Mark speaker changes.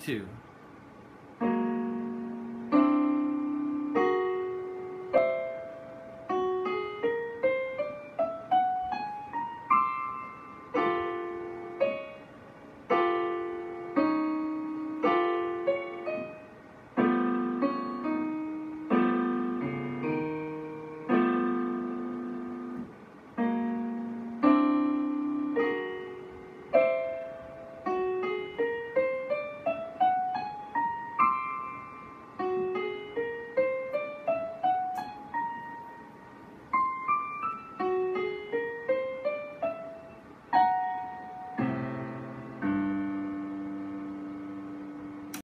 Speaker 1: two.